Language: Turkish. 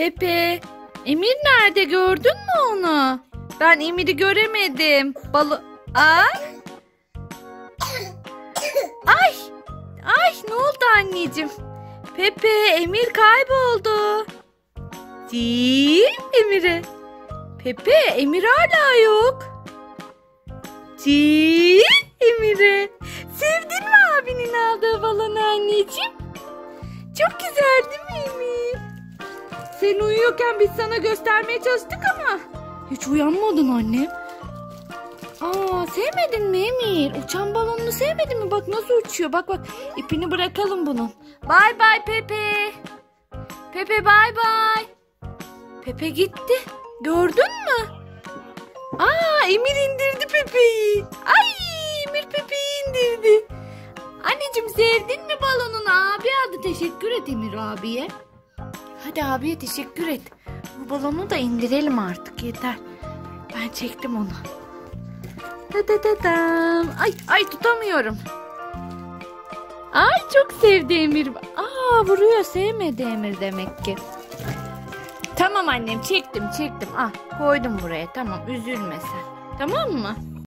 Pepe, Emir nerede gördün mü onu? Ben Emir'i göremedim. Balı... Ay! Ay! Ay ne oldu anneciğim? Pepe, Emir kayboldu. Değil Emir'e. Pepe, Emir hala yok. Değil Emir'e. Sevdin mi abinin aldığı balonu anneciğim? Çok güzel değil mi? Sen uyuyorken biz sana göstermeye çalıştık ama hiç uyanmadın annem. Aa sevmedin mi Emir? Uçan balonunu sevmedin mi? Bak nasıl uçuyor. Bak bak ipini bırakalım bunun. Bay bay Pepe. Pepe bay bay. Pepe gitti. Gördün mü? Aa Emir indirdi Pepe'yi. Ay Emir Pepe'yi indirdi. Anneciğim sevdin mi balonunu? Abi aldı. Teşekkür et Emir abiye. Hadi abiye teşekkür et. Bu balonu da indirelim artık yeter. Ben çektim onu. Da da da dam. Ay ay tutamıyorum. Ay çok sevdi Emir. Aa vuruyor sevmedi Emir demek ki. Tamam annem çektim çektim. Ah koydum buraya tamam üzülme sen. Tamam mı?